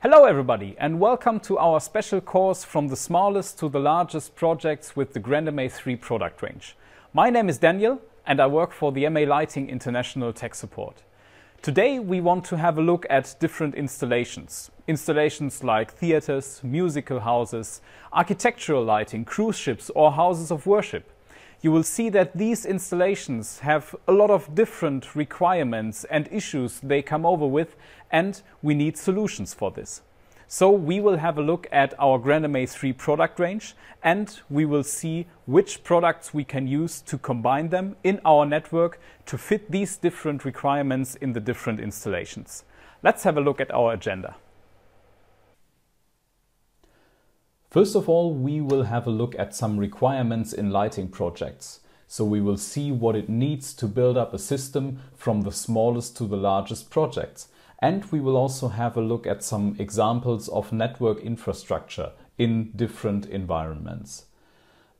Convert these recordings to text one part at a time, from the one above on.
Hello everybody and welcome to our special course from the smallest to the largest projects with the grandMA 3 product range. My name is Daniel and I work for the MA Lighting International Tech Support. Today we want to have a look at different installations. Installations like theaters, musical houses, architectural lighting, cruise ships or houses of worship. You will see that these installations have a lot of different requirements and issues they come over with and we need solutions for this. So we will have a look at our grandMA 3 product range and we will see which products we can use to combine them in our network to fit these different requirements in the different installations. Let's have a look at our agenda. First of all, we will have a look at some requirements in lighting projects. So we will see what it needs to build up a system from the smallest to the largest projects. And we will also have a look at some examples of network infrastructure in different environments.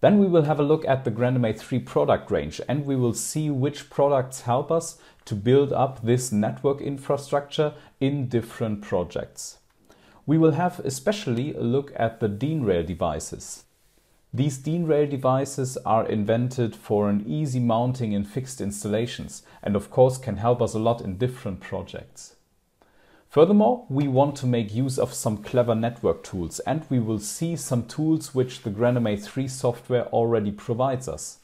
Then we will have a look at the grandMA 3 product range and we will see which products help us to build up this network infrastructure in different projects. We will have especially a look at the DIN rail devices. These DIN rail devices are invented for an easy mounting in fixed installations and of course can help us a lot in different projects. Furthermore, we want to make use of some clever network tools and we will see some tools which the grandMA 3 software already provides us.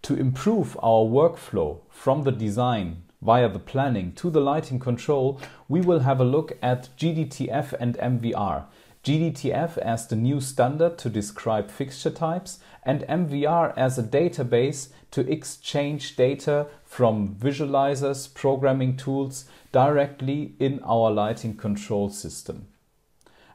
To improve our workflow from the design via the planning to the lighting control, we will have a look at GDTF and MVR. GDTF as the new standard to describe fixture types and MVR as a database to exchange data from visualizers, programming tools directly in our lighting control system.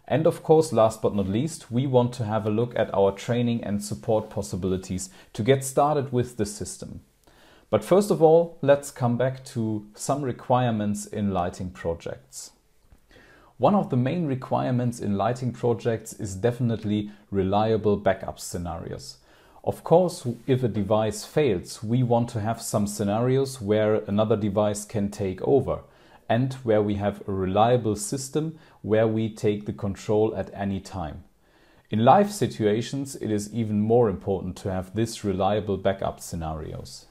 And of course, last but not least, we want to have a look at our training and support possibilities to get started with the system. But first of all, let's come back to some requirements in lighting projects. One of the main requirements in lighting projects is definitely reliable backup scenarios. Of course, if a device fails, we want to have some scenarios where another device can take over and where we have a reliable system where we take the control at any time. In live situations, it is even more important to have this reliable backup scenarios.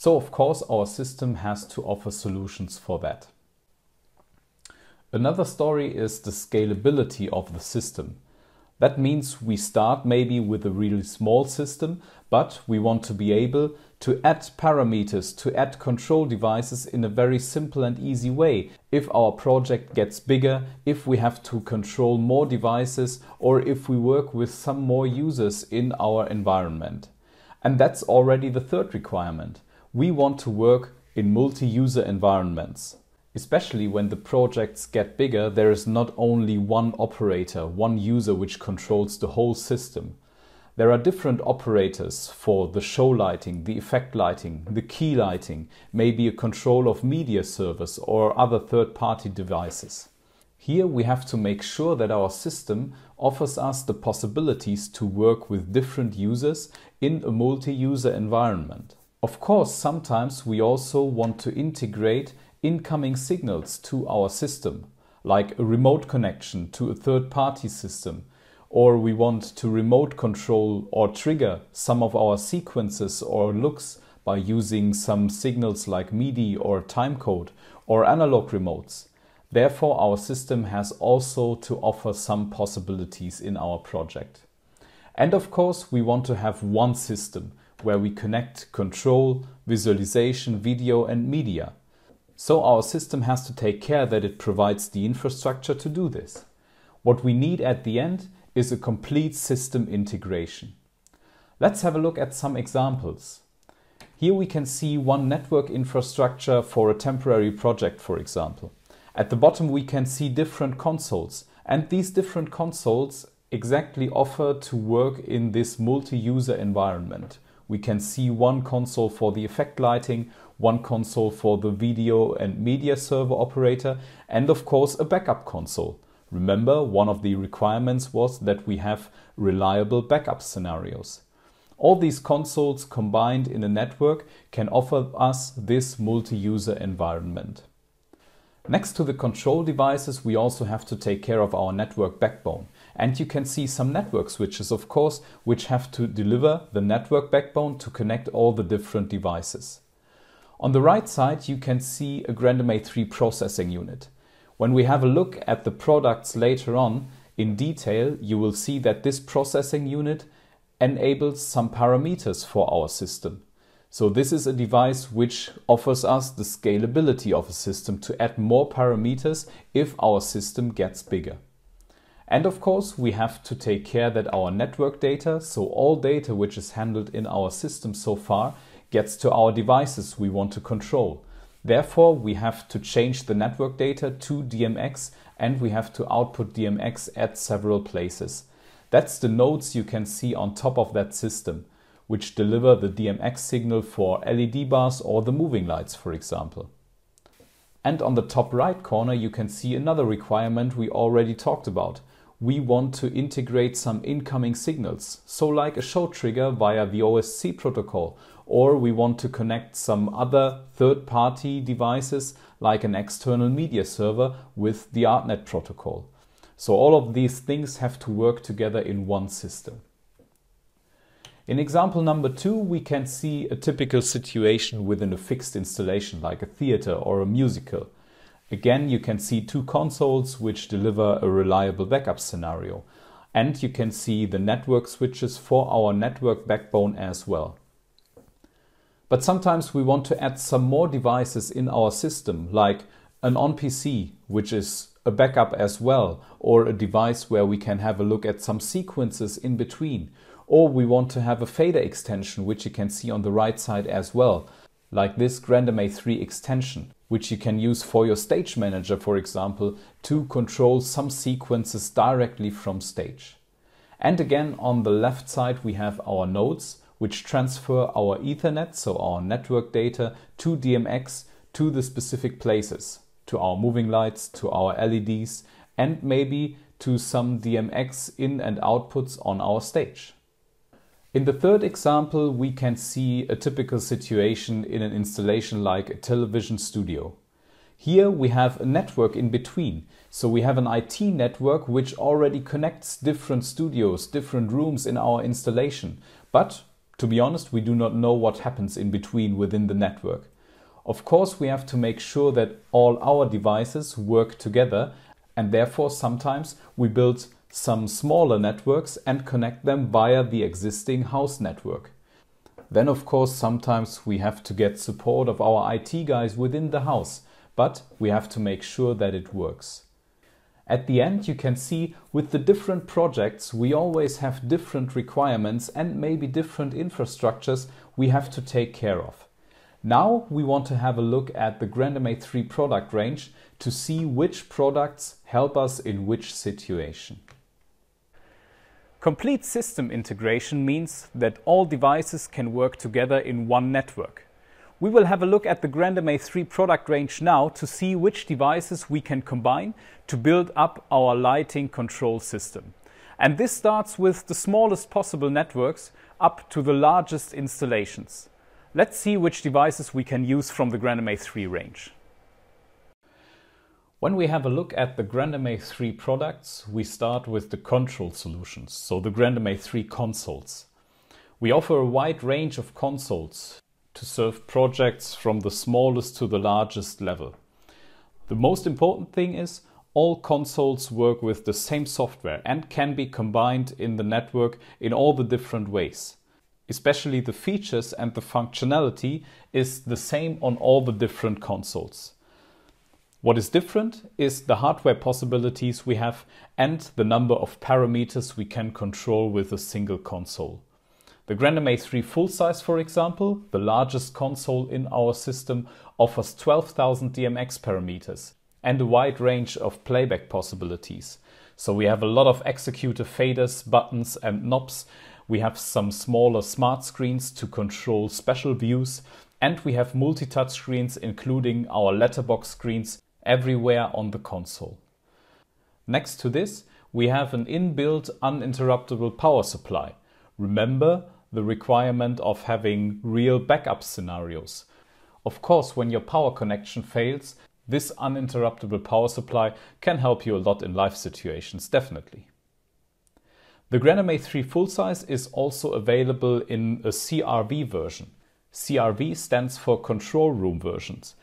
So of course our system has to offer solutions for that. Another story is the scalability of the system. That means we start maybe with a really small system, but we want to be able to add parameters, to add control devices in a very simple and easy way. If our project gets bigger, if we have to control more devices, or if we work with some more users in our environment. And that's already the third requirement. We want to work in multi-user environments. Especially when the projects get bigger, there is not only one operator, one user which controls the whole system. There are different operators for the show lighting, the effect lighting, the key lighting, maybe a control of media servers or other third-party devices. Here we have to make sure that our system offers us the possibilities to work with different users in a multi-user environment. Of course, sometimes we also want to integrate incoming signals to our system, like a remote connection to a third-party system, or we want to remote control or trigger some of our sequences or looks by using some signals like MIDI or timecode or analog remotes. Therefore, our system has also to offer some possibilities in our project. And of course, we want to have one system where we connect control, visualization, video and media. So our system has to take care that it provides the infrastructure to do this. What we need at the end is a complete system integration. Let's have a look at some examples. Here we can see one network infrastructure for a temporary project, for example. At the bottom we can see different consoles and these different consoles exactly offer to work in this multi-user environment. We can see one console for the effect lighting, one console for the video and media server operator, and of course a backup console. Remember, one of the requirements was that we have reliable backup scenarios. All these consoles combined in a network can offer us this multi-user environment. Next to the control devices, we also have to take care of our network backbone. And you can see some network switches, of course, which have to deliver the network backbone to connect all the different devices. On the right side, you can see a grandMA 3 processing unit. When we have a look at the products later on in detail, you will see that this processing unit enables some parameters for our system. So this is a device which offers us the scalability of a system to add more parameters if our system gets bigger. And of course, we have to take care that our network data, so all data which is handled in our system so far, gets to our devices we want to control. Therefore, we have to change the network data to DMX and we have to output DMX at several places. That's the nodes you can see on top of that system which deliver the DMX signal for LED bars or the moving lights, for example. And on the top right corner, you can see another requirement we already talked about. We want to integrate some incoming signals, so like a show trigger via the OSC protocol, or we want to connect some other third-party devices like an external media server with the ArtNet protocol. So all of these things have to work together in one system. In example number two, we can see a typical situation within a fixed installation like a theater or a musical. Again, you can see two consoles which deliver a reliable backup scenario. And you can see the network switches for our network backbone as well. But sometimes we want to add some more devices in our system, like an on-PC, which is a backup as well, or a device where we can have a look at some sequences in between, or we want to have a fader extension, which you can see on the right side as well, like this grandMA 3 extension, which you can use for your stage manager, for example, to control some sequences directly from stage. And again, on the left side, we have our nodes, which transfer our Ethernet, so our network data, to DMX to the specific places, to our moving lights, to our LEDs, and maybe to some DMX in and outputs on our stage. In the third example, we can see a typical situation in an installation like a television studio. Here we have a network in between. So we have an IT network which already connects different studios, different rooms in our installation. But to be honest, we do not know what happens in between within the network. Of course, we have to make sure that all our devices work together and therefore sometimes we build some smaller networks and connect them via the existing house network. Then of course sometimes we have to get support of our IT guys within the house, but we have to make sure that it works. At the end you can see with the different projects we always have different requirements and maybe different infrastructures we have to take care of. Now we want to have a look at the grandMA 3 product range to see which products help us in which situation. Complete system integration means that all devices can work together in one network. We will have a look at the grandMA 3 product range now to see which devices we can combine to build up our lighting control system. And this starts with the smallest possible networks up to the largest installations. Let's see which devices we can use from the grandMA 3 range. When we have a look at the grandMA 3 products, we start with the control solutions, so the grandMA 3 consoles. We offer a wide range of consoles to serve projects from the smallest to the largest level. The most important thing is all consoles work with the same software and can be combined in the network in all the different ways. Especially the features and the functionality is the same on all the different consoles. What is different is the hardware possibilities we have and the number of parameters we can control with a single console. The grandMA 3 full size, for example, the largest console in our system, offers 12,000 DMX parameters and a wide range of playback possibilities. So we have a lot of executor faders, buttons and knobs. We have some smaller smart screens to control special views and we have multi-touch screens including our letterbox screens everywhere on the console. Next to this, we have an inbuilt uninterruptible power supply. Remember the requirement of having real backup scenarios. Of course, when your power connection fails, this uninterruptible power supply can help you a lot in life situations, definitely. The grandMA 3 full size is also available in a CRV version. CRV stands for control room versions.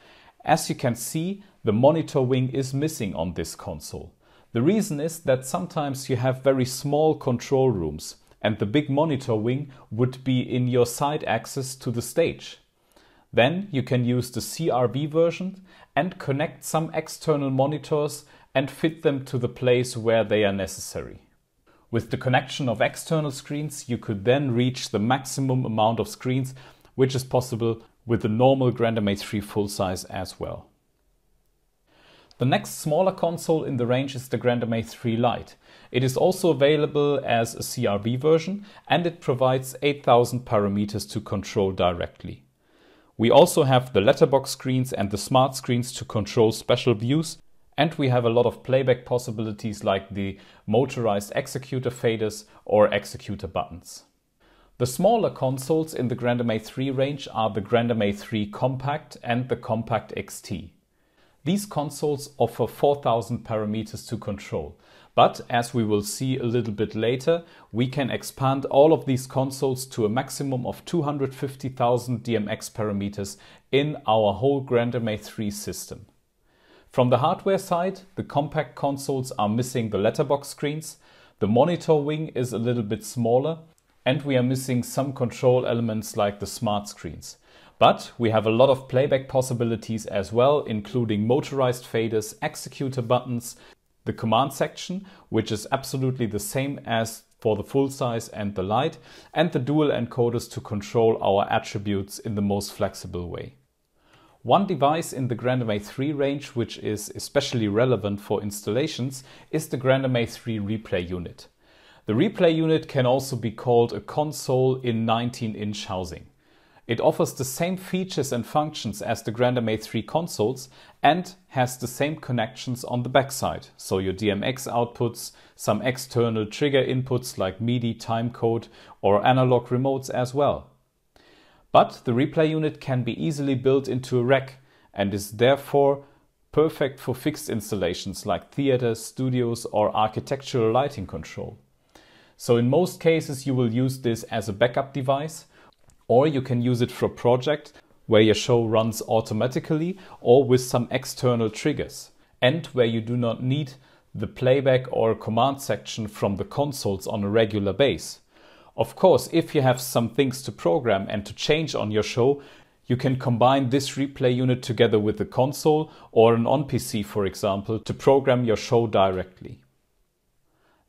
As you can see, the monitor wing is missing on this console. The reason is that sometimes you have very small control rooms and the big monitor wing would be in your side access to the stage. Then you can use the CRV version and connect some external monitors and fit them to the place where they are necessary. With the connection of external screens, you could then reach the maximum amount of screens, which is possible with the normal grandMA 3 full size as well. The next smaller console in the range is the grandMA 3 Lite. It is also available as a CRV version and it provides 8000 parameters to control directly. We also have the letterbox screens and the smart screens to control special views and we have a lot of playback possibilities like the motorized executor faders or executor buttons. The smaller consoles in the grandMA 3 range are the grandMA 3 Compact and the Compact XT. These consoles offer 4000 parameters to control. But as we will see a little bit later, we can expand all of these consoles to a maximum of 250,000 DMX parameters in our whole grandMA 3 system. From the hardware side, the compact consoles are missing the letterbox screens, the monitor wing is a little bit smaller, and we are missing some control elements like the smart screens. But we have a lot of playback possibilities as well, including motorized faders, executor buttons, the command section, which is absolutely the same as for the full size and the Lite, and the dual encoders to control our attributes in the most flexible way. One device in the grandMA 3 range which is especially relevant for installations is the grandMA 3 replay unit. The replay unit can also be called a console in 19-inch housing. It offers the same features and functions as the grandMA 3 consoles and has the same connections on the backside. So your DMX outputs, some external trigger inputs like MIDI, timecode or analog remotes as well. But the replay unit can be easily built into a rack and is therefore perfect for fixed installations like theaters, studios or architectural lighting control. So in most cases you will use this as a backup device or you can use it for a project where your show runs automatically or with some external triggers and where you do not need the playback or command section from the consoles on a regular base. Of course, if you have some things to program and to change on your show, you can combine this replay unit together with the console or an on-PC, for example, to program your show directly.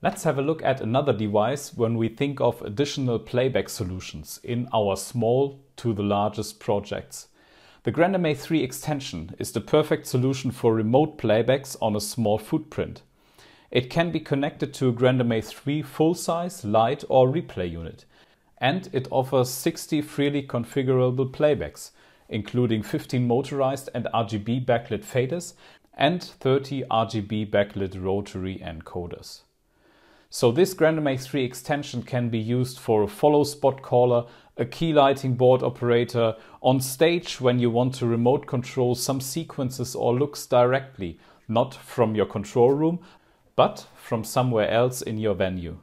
Let's have a look at another device when we think of additional playback solutions in our small to the largest projects. The grandMA 3 extension is the perfect solution for remote playbacks on a small footprint. It can be connected to a grandMA 3 full-size, Lite or replay unit. And it offers 60 freely configurable playbacks, including 15 motorized and RGB backlit faders and 30 RGB backlit rotary encoders. So this grandMA 3 extension can be used for a follow spot caller, a key lighting board operator, on stage when you want to remote control some sequences or looks directly, not from your control room, but from somewhere else in your venue.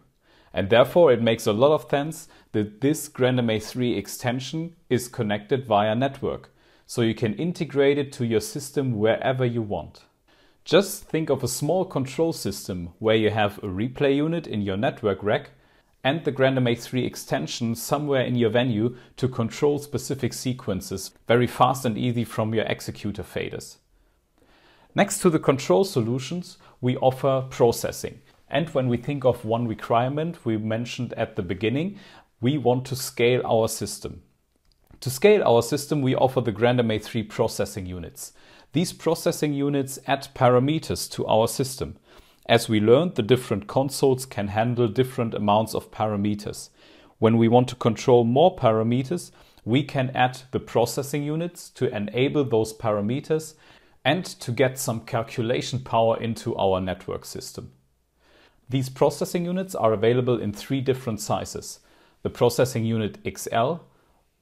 And therefore it makes a lot of sense that this grandMA 3 extension is connected via network, so you can integrate it to your system wherever you want. Just think of a small control system where you have a replay unit in your network rack and the grandMA 3 extension somewhere in your venue to control specific sequences very fast and easy from your executor faders. Next to the control solutions, we offer processing. And when we think of one requirement we mentioned at the beginning, we want to scale our system. To scale our system, we offer the grandMA 3 processing units. These processing units add parameters to our system. As we learned, the different consoles can handle different amounts of parameters. When we want to control more parameters, we can add the processing units to enable those parameters and to get some calculation power into our network system. These processing units are available in three different sizes. The processing unit XL,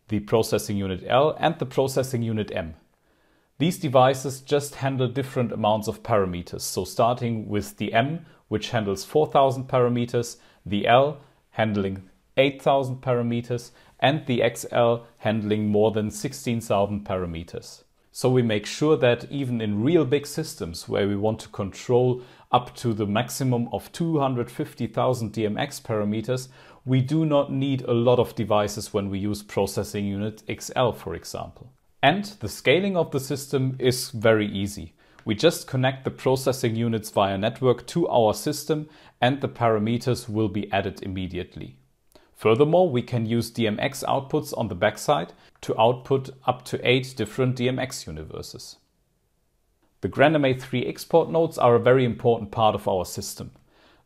the processing unit L and the processing unit M. These devices just handle different amounts of parameters. So starting with the M, which handles 4000 parameters, the L handling 8000 parameters, and the XL handling more than 16,000 parameters. So we make sure that even in real big systems where we want to control up to the maximum of 250,000 DMX parameters, we do not need a lot of devices when we use processing unit XL, for example. And the scaling of the system is very easy. We just connect the processing units via network to our system and the parameters will be added immediately. Furthermore, we can use DMX outputs on the backside to output up to 8 different DMX universes. The grandMA 3 xPort nodes are a very important part of our system.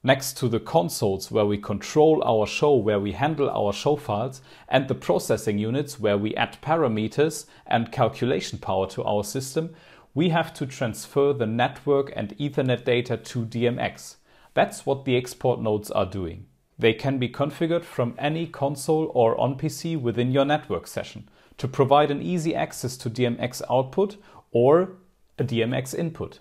Next to the consoles where we control our show, where we handle our show files, and the processing units where we add parameters and calculation power to our system, we have to transfer the network and Ethernet data to DMX. That's what the xPort nodes are doing. They can be configured from any console or on PC within your network session to provide an easy access to DMX output or a DMX input.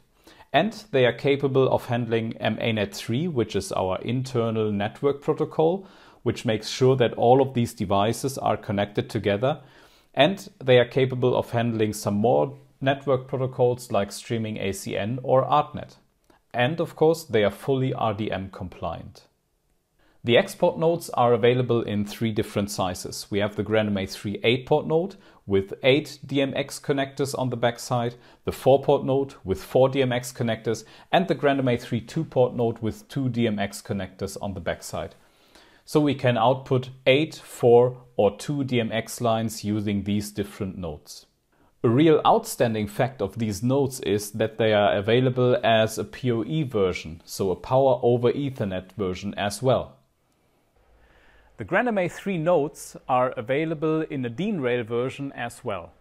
And they are capable of handling MA-Net3, which is our internal network protocol, which makes sure that all of these devices are connected together. And they are capable of handling some more network protocols like streaming ACN or ArtNet. And of course, they are fully RDM compliant. The xPort nodes are available in three different sizes. We have the grandMA 3 8-port node with 8 DMX connectors on the backside, the 4-port node with 4 DMX connectors, and the grandMA 3 2-port node with 2 DMX connectors on the backside. So we can output 8, 4 or 2 DMX lines using these different nodes. A real outstanding fact of these nodes is that they are available as a PoE version, so a Power over Ethernet version as well. The grandMA 3 nodes are available in a DIN rail version as well.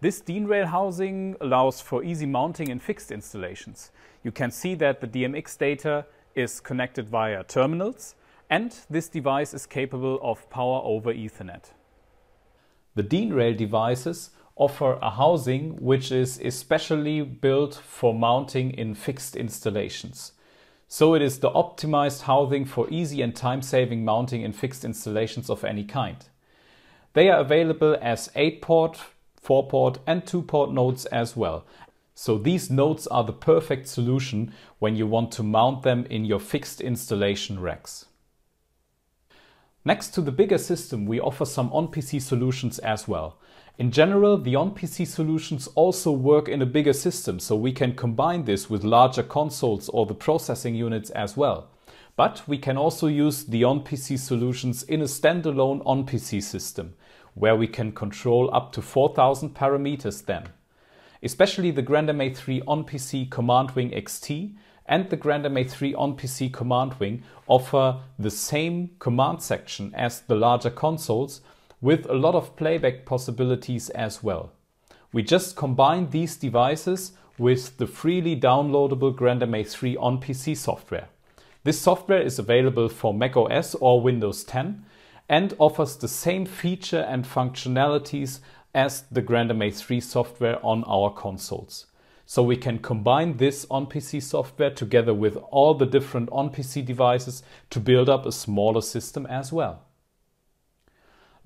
This DIN rail housing allows for easy mounting in fixed installations. You can see that the DMX data is connected via terminals and this device is capable of power over Ethernet. The DIN rail devices offer a housing which is especially built for mounting in fixed installations. So it is the optimized housing for easy and time-saving mounting in fixed installations of any kind. They are available as 8-port, 4-port and 2-port nodes as well. So these nodes are the perfect solution when you want to mount them in your fixed installation racks. Next to the bigger system, we offer some on-PC solutions as well. In general, the on-PC solutions also work in a bigger system, so we can combine this with larger consoles or the processing units as well. But we can also use the on-PC solutions in a standalone on-PC system, where we can control up to 4000 parameters then. Especially the grandMA 3 on-PC Command Wing XT and the grandMA 3 on-PC Command Wing offer the same command section as the larger consoles, with a lot of playback possibilities as well. We just combine these devices with the freely downloadable grandMA 3 on PC software. This software is available for macOS or Windows 10 and offers the same feature and functionalities as the grandMA 3 software on our consoles. So we can combine this on PC software together with all the different on PC devices to build up a smaller system as well.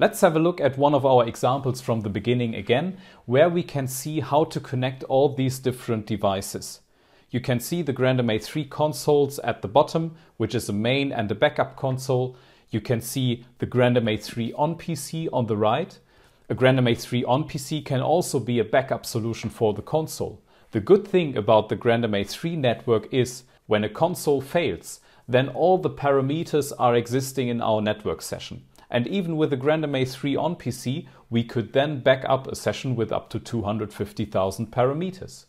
Let's have a look at one of our examples from the beginning again, where we can see how to connect all these different devices. You can see the grandMA 3 consoles at the bottom, which is a main and a backup console. You can see the grandMA 3 on PC on the right. A grandMA 3 on PC can also be a backup solution for the console. The good thing about the grandMA 3 network is when a console fails, then all the parameters are existing in our network session. And even with the grandMA 3 on PC, we could then back up a session with up to 250,000 parameters.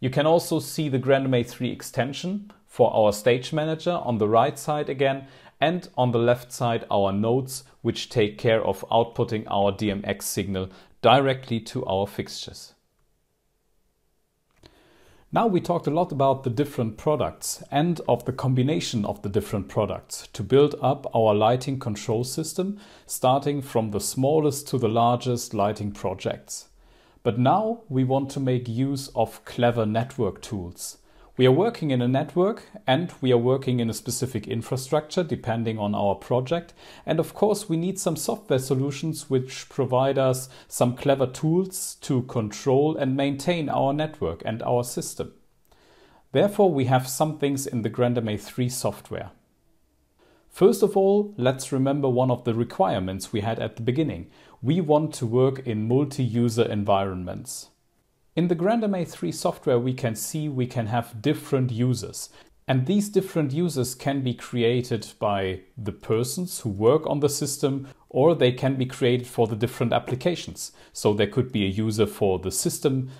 You can also see the grandMA 3 extension for our stage manager on the right side again, and on the left side our nodes, which take care of outputting our DMX signal directly to our fixtures. Now we talked a lot about the different products and of the combination of the different products to build up our lighting control system, starting from the smallest to the largest lighting projects. But now we want to make use of clever network tools. We are working in a network and we are working in a specific infrastructure depending on our project. And of course, we need some software solutions which provide us some clever tools to control and maintain our network and our system. Therefore, we have some things in the grandMA 3 software. First of all, let's remember one of the requirements we had at the beginning. We want to work in multi-user environments. In the grandMA 3 software, we can see we can have different users. And these different users can be created by the persons who work on the system, or they can be created for the different applications. So there could be a user for the system,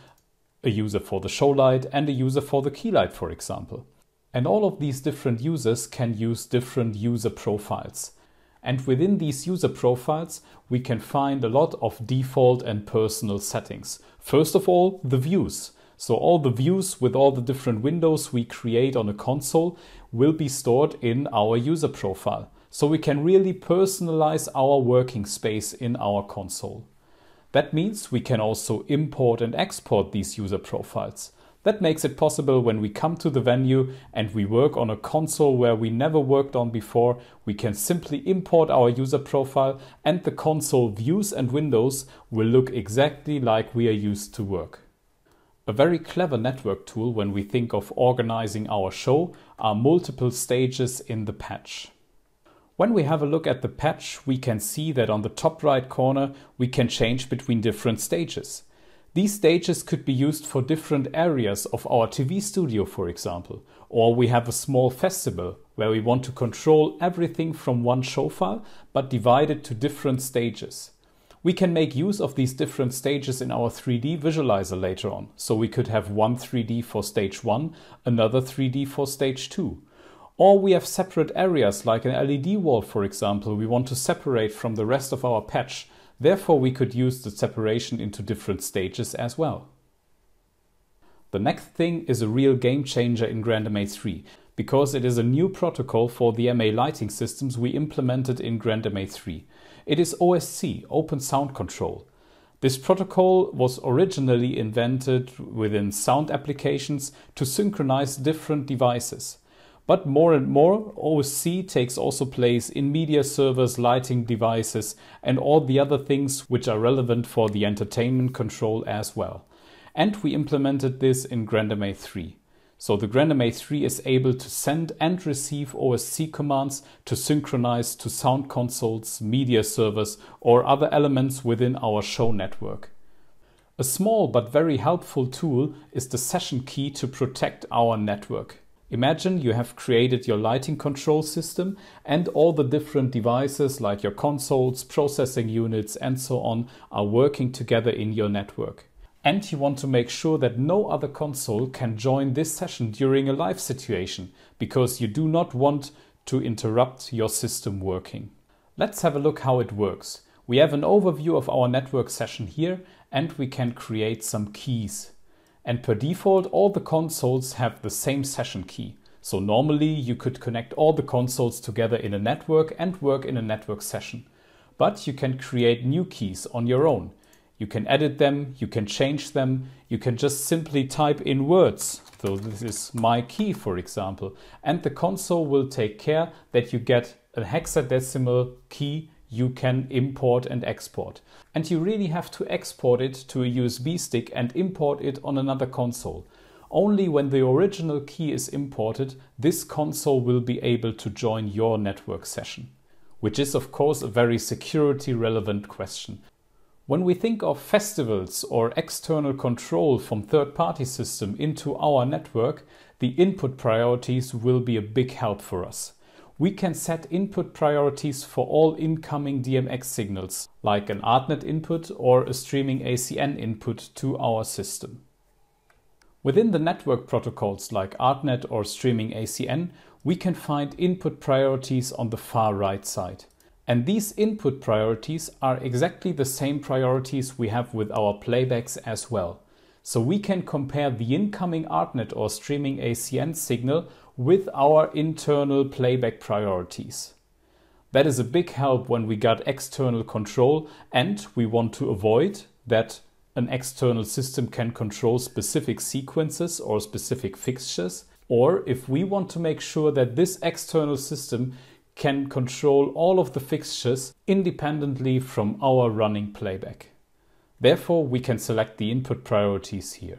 a user for the show light, and a user for the key light, for example. And all of these different users can use different user profiles. And within these user profiles, we can find a lot of default and personal settings. First of all, the views. So all the views with all the different windows we create on a console will be stored in our user profile. So we can really personalize our working space in our console. That means we can also import and export these user profiles. That makes it possible when we come to the venue and we work on a console where we never worked on before, we can simply import our user profile and the console views and windows will look exactly like we are used to work. A very clever network tool when we think of organizing our show are multiple stages in the patch. When we have a look at the patch, we can see that on the top right corner we can change between different stages. These stages could be used for different areas of our TV studio, for example. Or we have a small festival where we want to control everything from one show file, but divide it to different stages. We can make use of these different stages in our 3D visualizer later on. So we could have one 3D for stage 1, another 3D for stage 2. Or we have separate areas like an LED wall, for example, we want to separate from the rest of our patch Therefore, we could use the separation into different stages as well. The next thing is a real game changer in grandMA 3 because it is a new protocol for the MA lighting systems we implemented in grandMA 3. It is OSC, Open Sound Control. This protocol was originally invented within sound applications to synchronize different devices. But more and more, OSC takes also place in media servers, lighting devices, and all the other things which are relevant for the entertainment control as well. And we implemented this in grandMA 3. So the grandMA 3 is able to send and receive OSC commands to synchronize to sound consoles, media servers, or other elements within our show network. A small but very helpful tool is the session key to protect our network. Imagine you have created your lighting control system and all the different devices like your consoles, processing units and so on are working together in your network. And you want to make sure that no other console can join this session during a live situation because you do not want to interrupt your system working. Let's have a look how it works. We have an overview of our network session here and we can create some keys. And per default, all the consoles have the same session key. So normally you could connect all the consoles together in a network and work in a network session. But you can create new keys on your own. You can edit them, you can change them, you can just simply type in words. So this is my key, for example. And the console will take care that you get a hexadecimal key you can import and export. And you really have to export it to a USB stick and import it on another console. Only when the original key is imported, this console will be able to join your network session. Which is of course a very security relevant question. When we think of festivals or external control from third-party system into our network, the input priorities will be a big help for us we can set input priorities for all incoming DMX signals, like an ArtNet input or a streaming ACN input to our system. Within the network protocols like ArtNet or streaming ACN, we can find input priorities on the far right side. And these input priorities are exactly the same priorities we have with our playbacks as well. So we can compare the incoming ArtNet or streaming ACN signal with our internal playback priorities. That is a big help when we got external control and we want to avoid that an external system can control specific sequences or specific fixtures, or if we want to make sure that this external system can control all of the fixtures independently from our running playback. Therefore, we can select the input priorities here.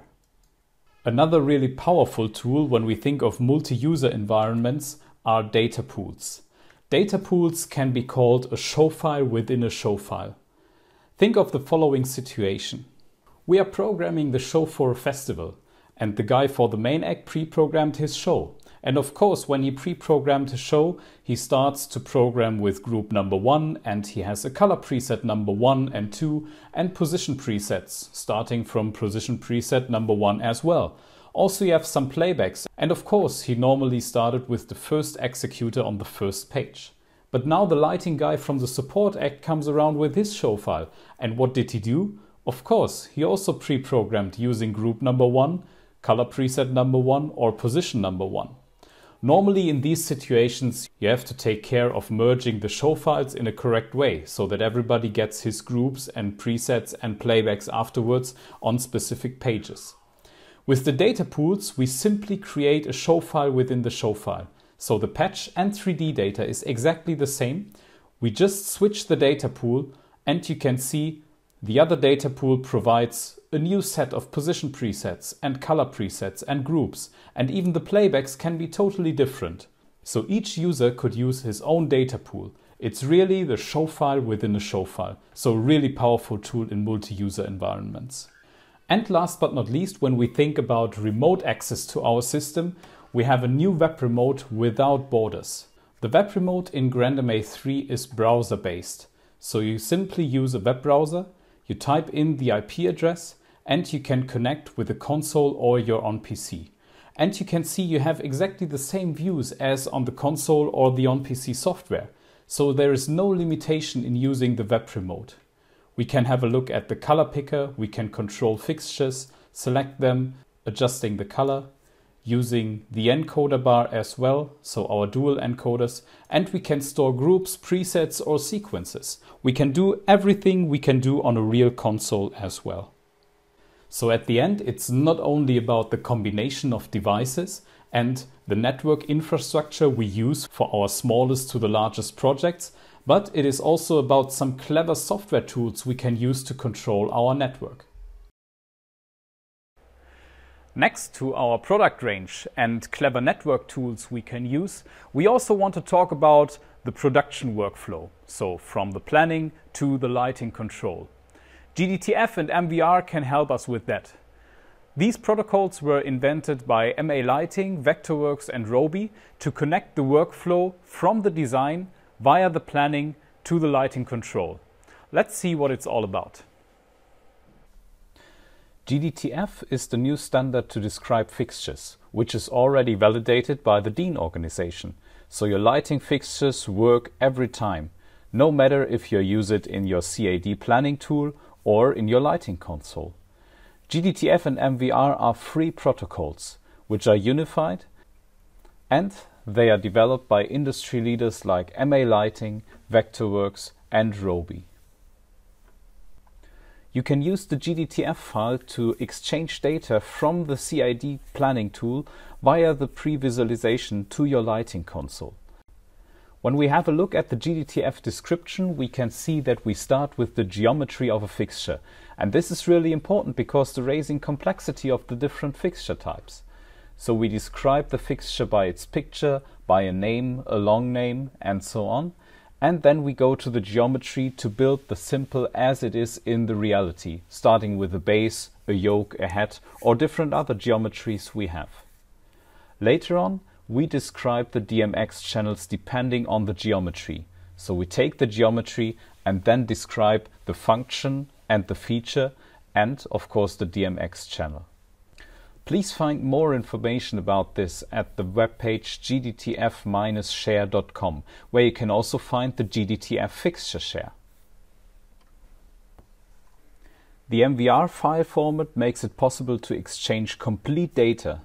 Another really powerful tool when we think of multi-user environments are data pools. Data pools can be called a show file within a show file. Think of the following situation. We are programming the show for a festival, and the guy for the main act pre-programmed his show. And of course, when he pre-programmed his show, he starts to program with group number one, and he has a color preset number one and two, and position presets, starting from position preset number one as well. Also, you have some playbacks, and of course, he normally started with the first executor on the first page. But now the lighting guy from the support act comes around with his show file. And what did he do? Of course, he also pre-programmed using group number one, color preset number one or position number one. Normally in these situations you have to take care of merging the show files in a correct way so that everybody gets his groups and presets and playbacks afterwards on specific pages. With the data pools we simply create a show file within the show file. So the patch and 3D data is exactly the same. We just switch the data pool and you can see the other data pool provides a new set of position presets and color presets and groups and even the playbacks can be totally different. So each user could use his own data pool. It's really the show file within a show file. So really powerful tool in multi-user environments. And last but not least, when we think about remote access to our system, we have a new web remote without borders. The web remote in grandMA 3 is browser based. So you simply use a web browser, you type in the IP address and you can connect with the console or your on PC. And you can see you have exactly the same views as on the console or the on PC software. So there is no limitation in using the web remote. We can have a look at the color picker, we can control fixtures, select them, adjusting the color, using the encoder bar as well, so our dual encoders, and we can store groups, presets or sequences. We can do everything we can do on a real console as well. So at the end, it's not only about the combination of devices and the network infrastructure we use for our smallest to the largest projects, but it is also about some clever software tools we can use to control our network. Next to our product range and clever network tools we can use, we also want to talk about the production workflow. So from the planning to the lighting control. GDTF and MVR can help us with that. These protocols were invented by MA Lighting, Vectorworks and Robe to connect the workflow from the design via the planning to the lighting control. Let's see what it's all about. GDTF is the new standard to describe fixtures, which is already validated by the DIN organization. So your lighting fixtures work every time, no matter if you use it in your CAD planning tool or in your lighting console. GDTF and MVR are free protocols, which are unified and they are developed by industry leaders like MA Lighting, Vectorworks and Robe. You can use the GDTF file to exchange data from the CAD planning tool via the pre-visualization to your lighting console. When we have a look at the GDTF description, we can see that we start with the geometry of a fixture. And this is really important because the raising complexity of the different fixture types. So we describe the fixture by its picture, by a name, a long name, and so on and then we go to the geometry to build the simple as it is in the reality, starting with a base, a yoke, a hat, or different other geometries we have. Later on, we describe the DMX channels depending on the geometry. So we take the geometry and then describe the function and the feature and of course the DMX channel. Please find more information about this at the webpage gdtf-share.com, where you can also find the GDTF fixture share. The MVR file format makes it possible to exchange complete data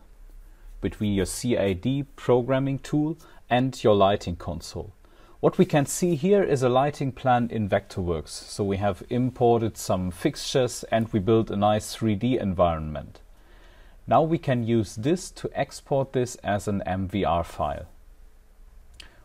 between your CAD programming tool and your lighting console. What we can see here is a lighting plan in Vectorworks. So we have imported some fixtures and we built a nice 3D environment. Now we can use this to export this as an MVR file.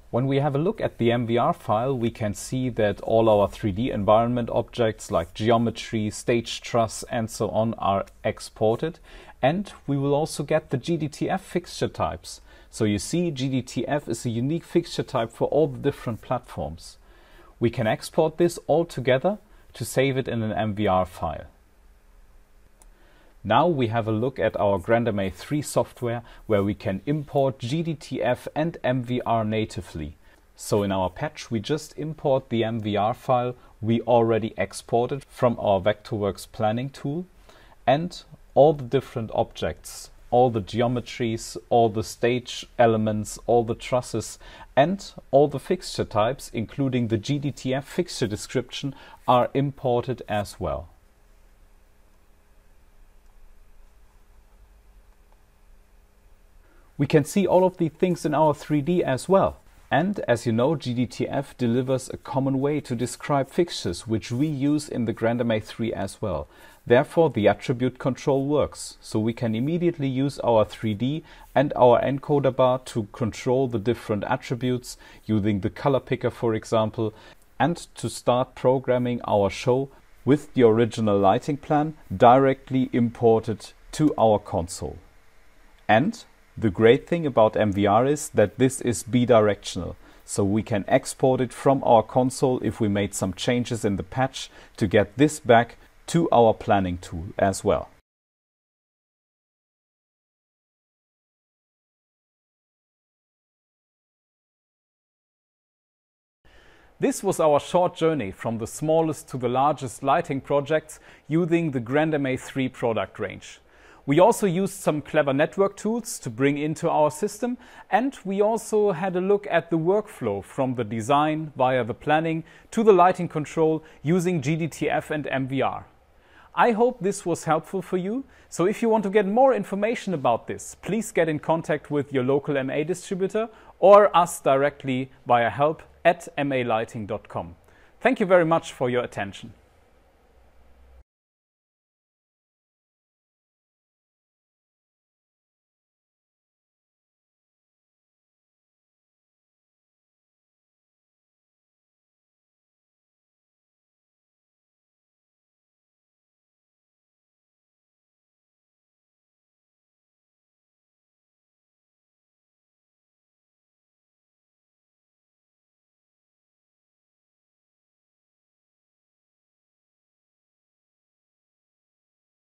When we have a look at the MVR file, we can see that all our 3D environment objects like geometry, stage truss and so on are exported. And we will also get the GDTF fixture types. So you see GDTF is a unique fixture type for all the different platforms. We can export this all together to save it in an MVR file. Now we have a look at our GrandMA 3 software where we can import GDTF and MVR natively. So in our patch we just import the MVR file we already exported from our Vectorworks planning tool and all the different objects all the geometries, all the stage elements, all the trusses, and all the fixture types, including the GDTF fixture description, are imported as well. We can see all of these things in our 3D as well. And as you know, GDTF delivers a common way to describe fixtures, which we use in the GrandMA 3 as well. Therefore, the attribute control works, so we can immediately use our 3D and our encoder bar to control the different attributes, using the color picker for example, and to start programming our show with the original lighting plan directly imported to our console. And the great thing about MVR is that this is bidirectional, so we can export it from our console if we made some changes in the patch to get this back to our planning tool as well. This was our short journey from the smallest to the largest lighting projects using the GrandMA 3 product range. We also used some clever network tools to bring into our system, and we also had a look at the workflow from the design via the planning to the lighting control using GDTF and MVR. I hope this was helpful for you. So if you want to get more information about this, please get in contact with your local MA distributor or us directly via help at malighting.com. Thank you very much for your attention.